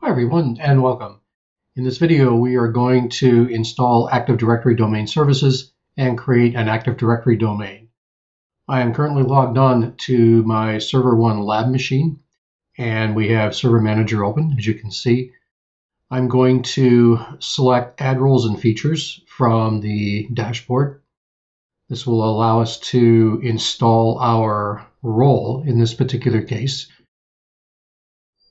Hi everyone and welcome. In this video we are going to install Active Directory Domain Services and create an Active Directory domain. I am currently logged on to my Server 1 lab machine and we have Server Manager open as you can see. I'm going to select Add Roles and Features from the dashboard. This will allow us to install our role in this particular case.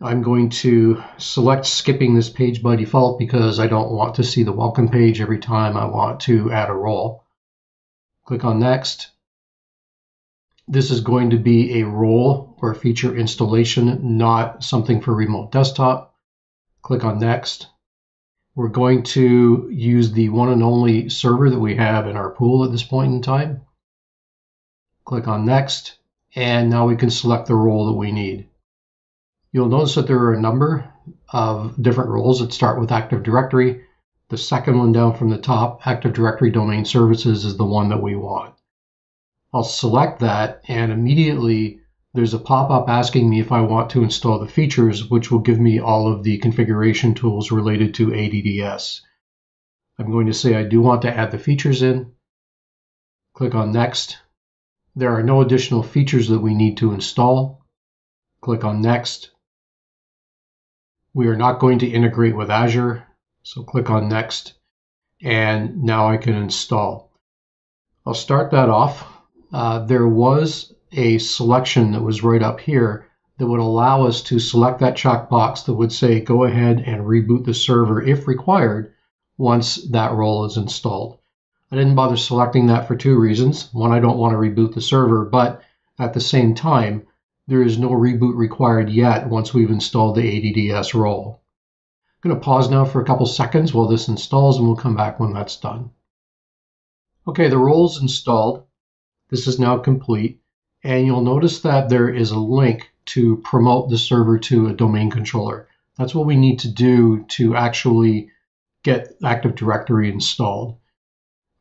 I'm going to select skipping this page by default because I don't want to see the welcome page every time I want to add a role. Click on next. This is going to be a role or feature installation, not something for remote desktop. Click on next. We're going to use the one and only server that we have in our pool at this point in time. Click on next, and now we can select the role that we need. You'll notice that there are a number of different roles that start with Active Directory. The second one down from the top, Active Directory Domain Services, is the one that we want. I'll select that and immediately there's a pop-up asking me if I want to install the features, which will give me all of the configuration tools related to ADDS. I'm going to say I do want to add the features in. Click on Next. There are no additional features that we need to install. Click on Next. We are not going to integrate with Azure, so click on Next, and now I can install. I'll start that off. Uh, there was a selection that was right up here that would allow us to select that checkbox that would say go ahead and reboot the server if required once that role is installed. I didn't bother selecting that for two reasons. One, I don't want to reboot the server, but at the same time, there is no reboot required yet once we've installed the ADDS role. I'm going to pause now for a couple seconds while this installs and we'll come back when that's done. Okay, the role is installed. This is now complete. And you'll notice that there is a link to promote the server to a domain controller. That's what we need to do to actually get Active Directory installed. I'm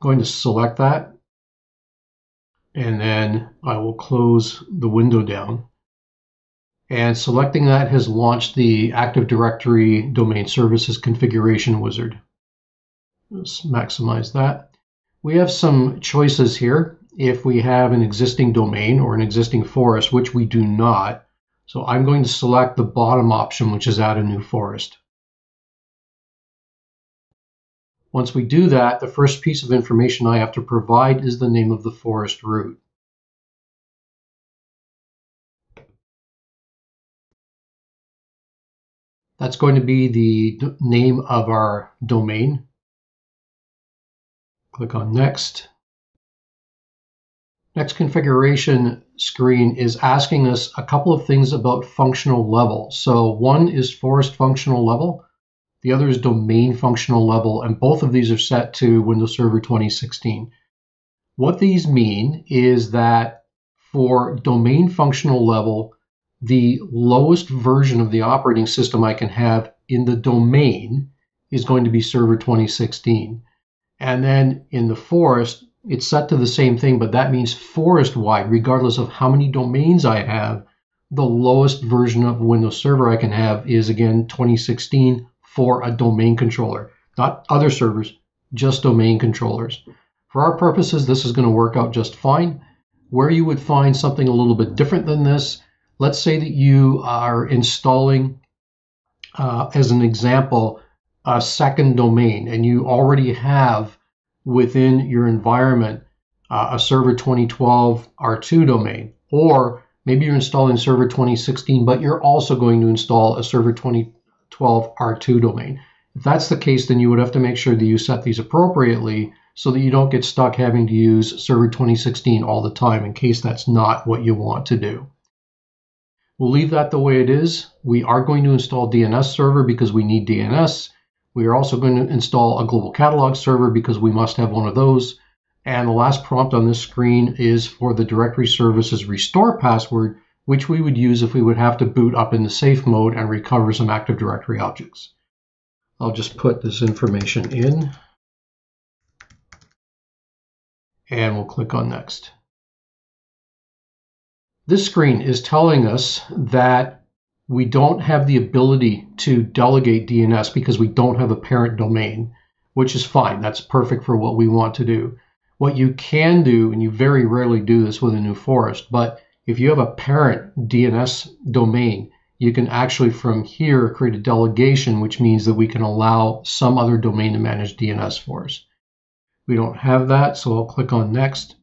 going to select that and then I will close the window down. And selecting that has launched the Active Directory Domain Services Configuration Wizard. Let's maximize that. We have some choices here. If we have an existing domain or an existing forest, which we do not, so I'm going to select the bottom option, which is add a new forest. Once we do that, the first piece of information I have to provide is the name of the forest root. That's going to be the name of our domain. Click on Next. Next configuration screen is asking us a couple of things about functional level. So one is forest functional level, the other is domain functional level, and both of these are set to Windows Server 2016. What these mean is that for domain functional level, the lowest version of the operating system I can have in the domain is going to be Server 2016. And then in the forest, it's set to the same thing, but that means forest wide, regardless of how many domains I have, the lowest version of Windows Server I can have is again 2016 for a domain controller, not other servers, just domain controllers. For our purposes, this is going to work out just fine. Where you would find something a little bit different than this Let's say that you are installing, uh, as an example, a second domain, and you already have within your environment uh, a Server 2012 R2 domain, or maybe you're installing Server 2016, but you're also going to install a Server 2012 R2 domain. If that's the case, then you would have to make sure that you set these appropriately so that you don't get stuck having to use Server 2016 all the time in case that's not what you want to do. We'll leave that the way it is. We are going to install DNS server because we need DNS. We are also going to install a global catalog server because we must have one of those. And the last prompt on this screen is for the directory services restore password, which we would use if we would have to boot up into safe mode and recover some Active Directory objects. I'll just put this information in and we'll click on next. This screen is telling us that we don't have the ability to delegate DNS because we don't have a parent domain, which is fine. That's perfect for what we want to do. What you can do, and you very rarely do this with a new forest, but if you have a parent DNS domain, you can actually from here create a delegation, which means that we can allow some other domain to manage DNS for us. We don't have that, so I'll click on next.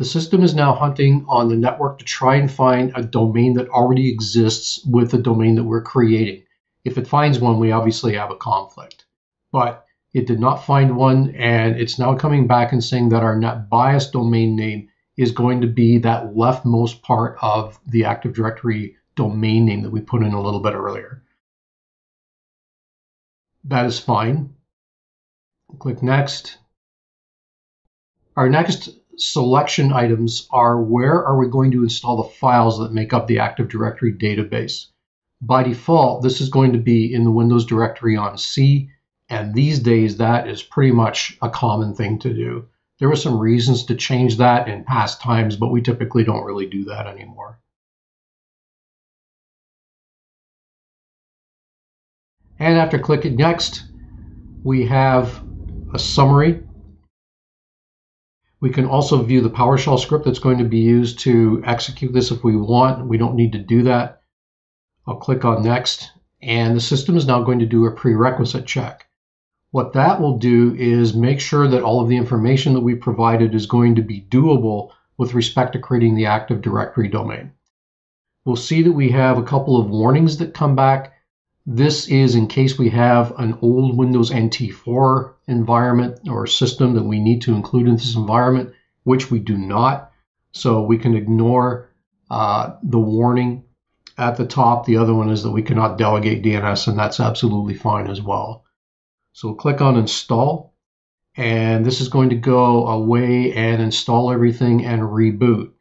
The system is now hunting on the network to try and find a domain that already exists with the domain that we're creating. If it finds one, we obviously have a conflict. But it did not find one, and it's now coming back and saying that our NetBIOS domain name is going to be that leftmost part of the Active Directory domain name that we put in a little bit earlier. That is fine. Click Next. Our next selection items are where are we going to install the files that make up the Active Directory database. By default, this is going to be in the Windows directory on C, and these days that is pretty much a common thing to do. There were some reasons to change that in past times, but we typically don't really do that anymore. And after clicking next, we have a summary we can also view the PowerShell script that's going to be used to execute this if we want. We don't need to do that. I'll click on next and the system is now going to do a prerequisite check. What that will do is make sure that all of the information that we provided is going to be doable with respect to creating the Active Directory domain. We'll see that we have a couple of warnings that come back this is in case we have an old Windows NT4 environment or system that we need to include in this environment, which we do not. So we can ignore uh, the warning at the top. The other one is that we cannot delegate DNS, and that's absolutely fine as well. So we'll click on install, and this is going to go away and install everything and reboot.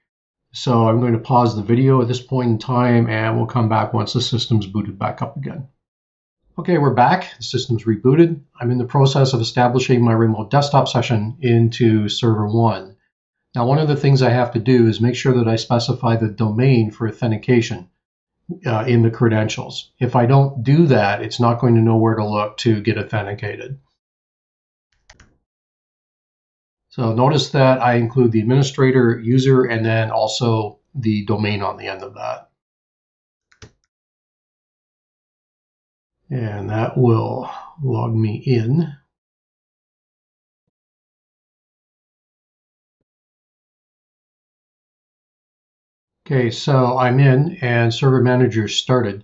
So I'm going to pause the video at this point in time, and we'll come back once the system's booted back up again. Okay, we're back. The system's rebooted. I'm in the process of establishing my remote desktop session into server one. Now, one of the things I have to do is make sure that I specify the domain for authentication uh, in the credentials. If I don't do that, it's not going to know where to look to get authenticated. So notice that I include the administrator, user, and then also the domain on the end of that. and that will log me in. Okay, so I'm in and Server Manager started.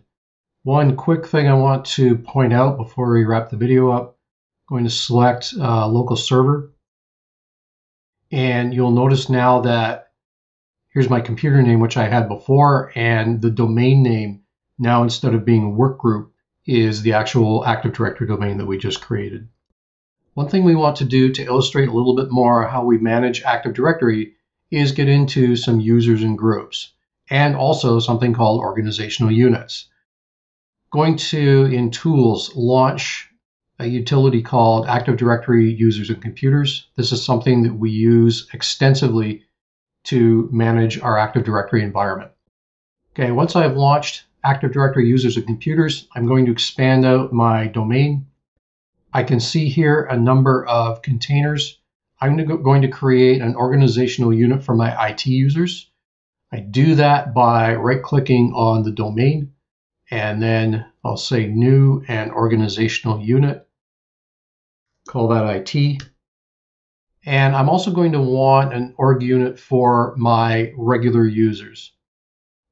One quick thing I want to point out before we wrap the video up, I'm going to select uh, local server. And you'll notice now that here's my computer name, which I had before, and the domain name now instead of being a work group is the actual Active Directory domain that we just created. One thing we want to do to illustrate a little bit more how we manage Active Directory is get into some users and groups, and also something called organizational units. Going to, in Tools, launch a utility called Active Directory Users and Computers. This is something that we use extensively to manage our Active Directory environment. Okay, once I've launched Active Directory users and computers. I'm going to expand out my domain. I can see here a number of containers. I'm going to create an organizational unit for my IT users. I do that by right clicking on the domain and then I'll say new and organizational unit. Call that IT. And I'm also going to want an org unit for my regular users.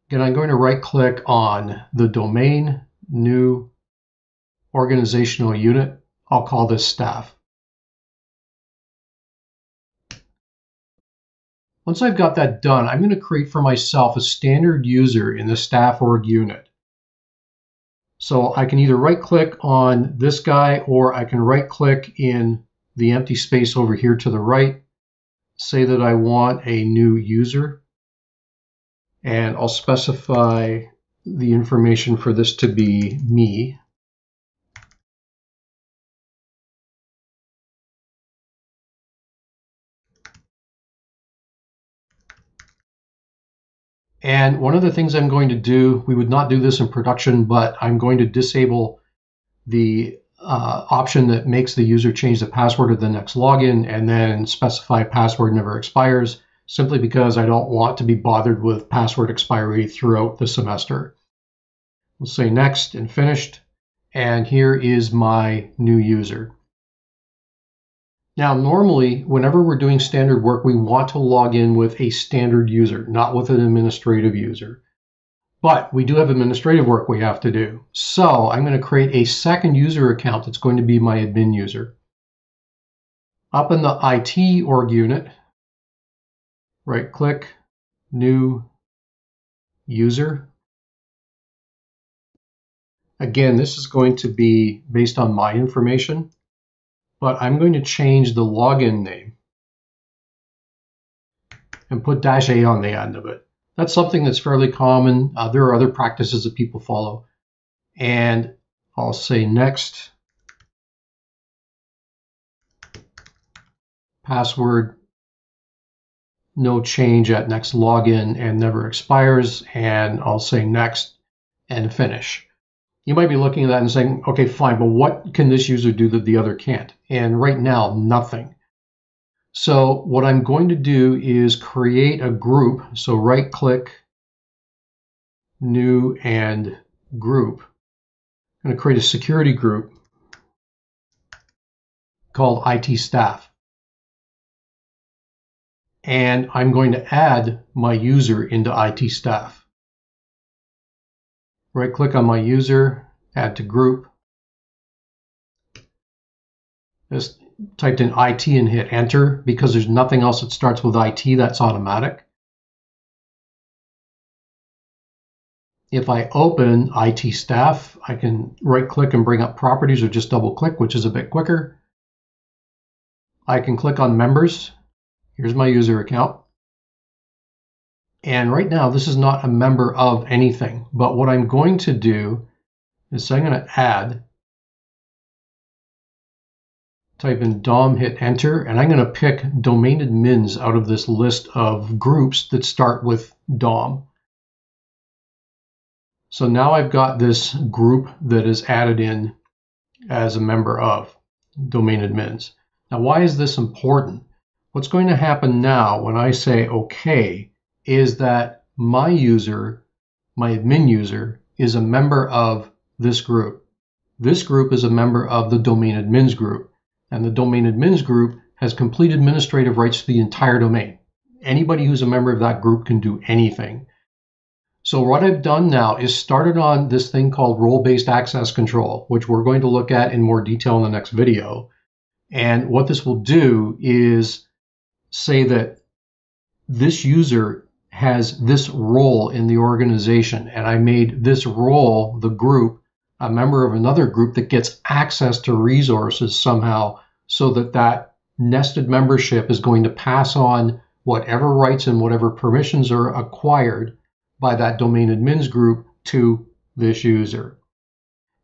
Again, I'm going to right click on the domain, new organizational unit. I'll call this staff. Once I've got that done, I'm going to create for myself a standard user in the staff org unit. So I can either right click on this guy or I can right click in the empty space over here to the right, say that I want a new user and I'll specify the information for this to be me. And one of the things I'm going to do, we would not do this in production, but I'm going to disable the uh, option that makes the user change the password of the next login and then specify password never expires simply because I don't want to be bothered with password expiry throughout the semester. We'll say next and finished. And here is my new user. Now, normally, whenever we're doing standard work, we want to log in with a standard user, not with an administrative user. But we do have administrative work we have to do. So I'm going to create a second user account that's going to be my admin user. Up in the IT org unit, right click, new user. Again, this is going to be based on my information, but I'm going to change the login name and put dash A on the end of it. That's something that's fairly common. Uh, there are other practices that people follow. And I'll say next. Password, no change at next login and never expires. And I'll say next and finish. You might be looking at that and saying, okay, fine, but what can this user do that the other can't? And right now, nothing. So what I'm going to do is create a group. So right click, new and group. I'm going to create a security group called IT staff. And I'm going to add my user into IT staff. Right click on my user, add to group. Just typed in IT and hit enter because there's nothing else that starts with IT that's automatic. If I open IT staff, I can right click and bring up properties or just double click, which is a bit quicker. I can click on members. Here's my user account. And right now, this is not a member of anything. But what I'm going to do is I'm going to add type in DOM, hit enter, and I'm going to pick domain admins out of this list of groups that start with DOM. So now I've got this group that is added in as a member of domain admins. Now, why is this important? What's going to happen now when I say OK is that my user, my admin user, is a member of this group. This group is a member of the domain admins group and the domain admins group has complete administrative rights to the entire domain. Anybody who's a member of that group can do anything. So what I've done now is started on this thing called role-based access control, which we're going to look at in more detail in the next video. And what this will do is say that this user has this role in the organization, and I made this role, the group, a member of another group that gets access to resources somehow so that that nested membership is going to pass on whatever rights and whatever permissions are acquired by that domain admins group to this user.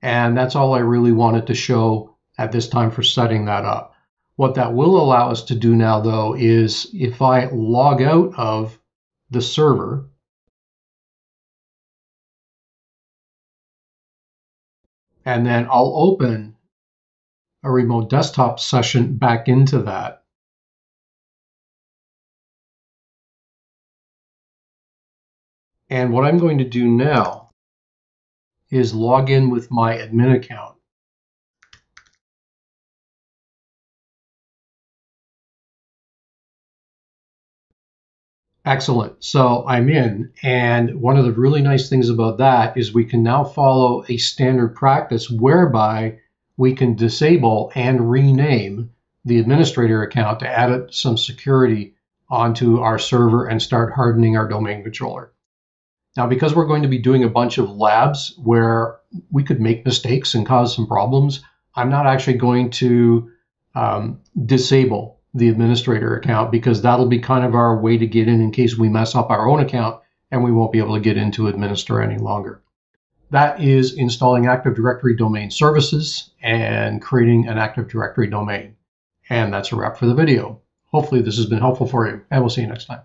And that's all I really wanted to show at this time for setting that up. What that will allow us to do now, though, is if I log out of the server, and then I'll open a remote desktop session back into that. And what I'm going to do now is log in with my admin account. Excellent. So I'm in. And one of the really nice things about that is we can now follow a standard practice whereby we can disable and rename the administrator account to add some security onto our server and start hardening our domain controller. Now, because we're going to be doing a bunch of labs where we could make mistakes and cause some problems, I'm not actually going to um, disable the administrator account because that'll be kind of our way to get in in case we mess up our own account and we won't be able to get into administer any longer. That is installing Active Directory domain services and creating an Active Directory domain. And that's a wrap for the video. Hopefully this has been helpful for you, and we'll see you next time.